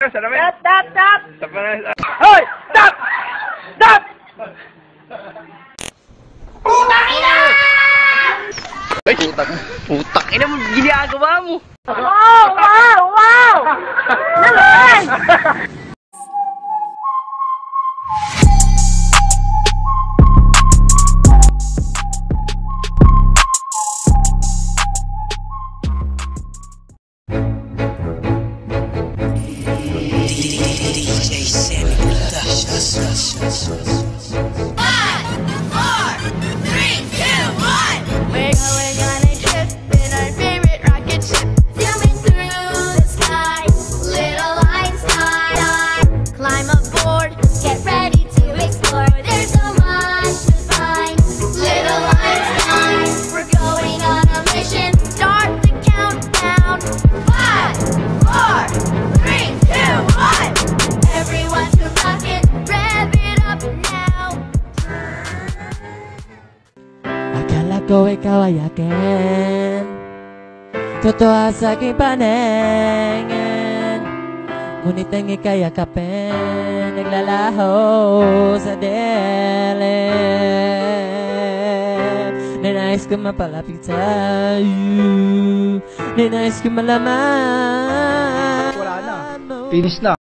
Stop, stop, stop! Stop na. Hoy! Stop! Stop! Ay, putang. Putang ina mo, ginagawa mo. Wow! Wow! Wow! DJ Sammy Productions. Akala ko ikaw ay akin Totoo sa aking paningin Ngunit ang ika'y akapin Naglalaho sa dilim Ninais ko mapalapit sa'yo Ninais ko malaman Wala na. Finish na.